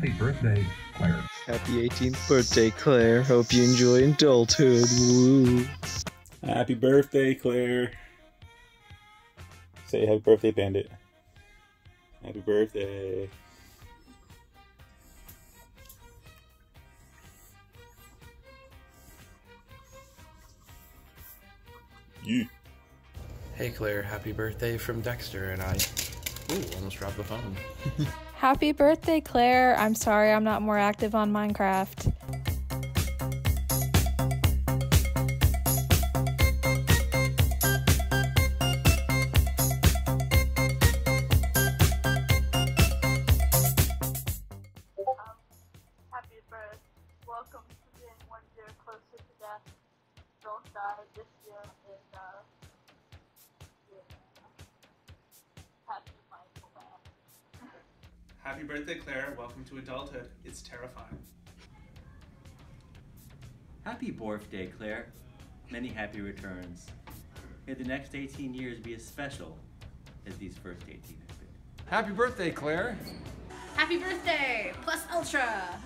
birthday, Claire. Happy 18th birthday, Claire. Hope you enjoy adulthood. Woo. Happy birthday, Claire. Say happy birthday, Bandit. Happy birthday. You. Hey Claire, happy birthday from Dexter and I. Ooh, almost dropped the phone. Happy birthday, Claire. I'm sorry I'm not more active on Minecraft. Welcome to being one year closer to death. Don't die this year and uh Happy birthday, Claire. Welcome to adulthood. It's terrifying. Happy birthday, Claire. Many happy returns. May the next 18 years be as special as these first 18 have been. Happy birthday, Claire. Happy birthday, plus ultra.